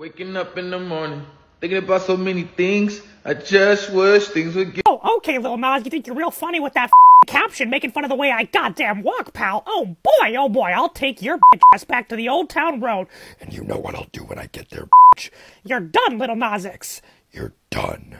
Waking up in the morning, thinking about so many things. I just wish things would get. Oh, okay, little Nas, you think you're real funny with that caption making fun of the way I goddamn walk, pal. Oh boy, oh boy, I'll take your ass back to the old town road. And you know what I'll do when I get there, bitch. You're done, Little Nas You're done.